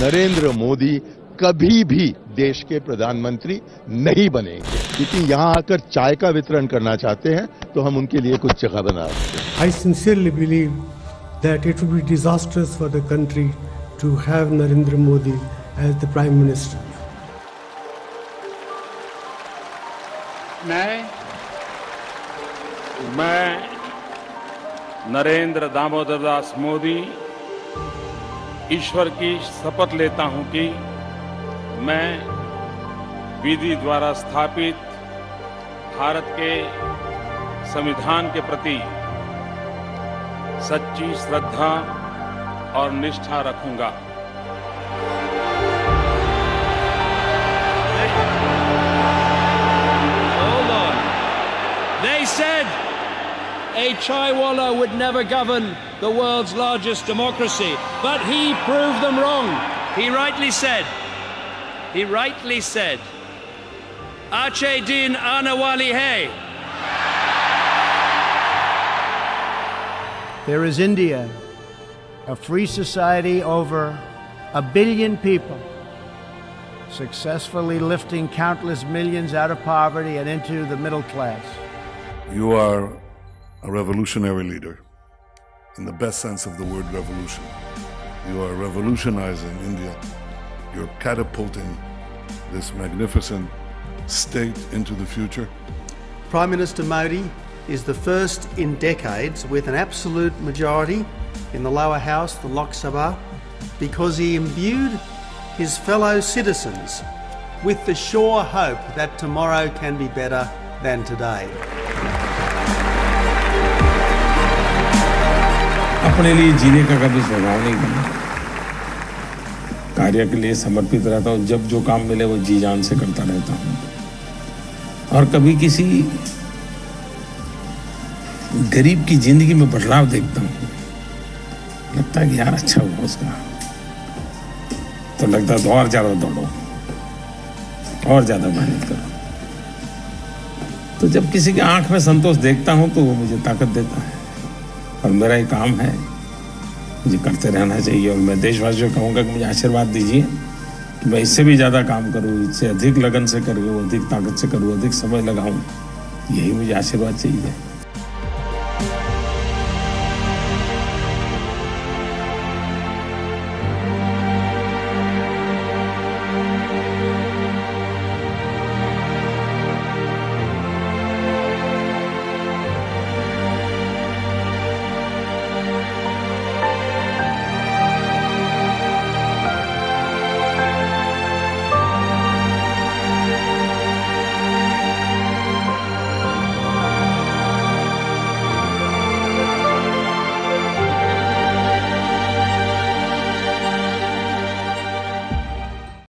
नरेंद्र मोदी कभी भी देश के प्रधानमंत्री नहीं बनेंगे। क्योंकि यहाँ आकर चाय का वितरण करना चाहते हैं तो हम उनके लिए कुछ जगह बना I sincerely believe that it we disasters for the country to have Narendra Modi as the prime minister मैं मैं नरेंद्र दामोदर दास मोदी ईश्वर की शपथ लेता हूँ कि मैं विधि द्वारा स्थापित भारत के संविधान के प्रति सच्ची श्रद्धा और निष्ठा रखूँगा। A Chaiwala would never govern the world's largest democracy, but he proved them wrong. He rightly said, he rightly said, Ache din anawali hai. There is India, a free society over a billion people, successfully lifting countless millions out of poverty and into the middle class. You are a revolutionary leader, in the best sense of the word revolution. You are revolutionizing India. You're catapulting this magnificent state into the future. Prime Minister Modi is the first in decades with an absolute majority in the lower house, the Lok Sabha, because he imbued his fellow citizens with the sure hope that tomorrow can be better than today. अपने लिए जीने का कभी स्वभाव नहीं बना कार्य के लिए समर्पित रहता हूँ, जब जो काम मिले वो जी जान से करता रहता हूँ। और कभी किसी गरीब की ज़िंदगी में बदलाव देखता हूँ। लगता है कि यार अच्छा हुआ उसका। तो लगता है तो और ज़्यादा दौड़ो, और ज़्यादा मेहनत करो। तो जब किसी की आँख में संतोष देखता हूँ तो वो मुझे ताकत देता है। और मेरा ये काम है, मुझे करते रहना चाहिए और मैं देशवासियों कहूँगा कि मुझे आशीर्वाद दीजिए कि मैं इससे भी ज़्यादा काम करूँ, इससे अधिक लगन से करूँ, अधिक ताकत से करूँ, अधिक समय लगाऊँ। यही मुझे आशीर्वाद चाहिए।